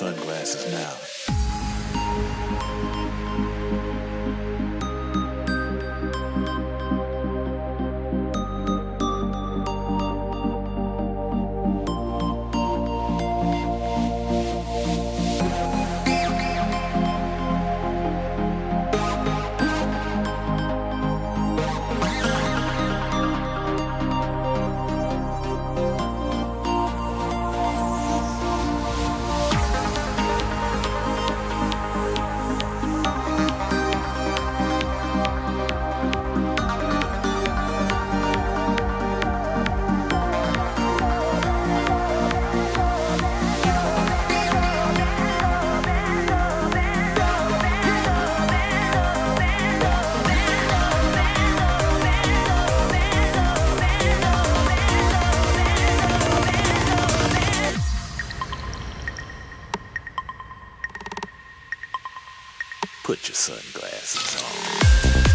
sunglasses now. Put your sunglasses on.